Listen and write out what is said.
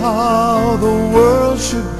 how the world should be.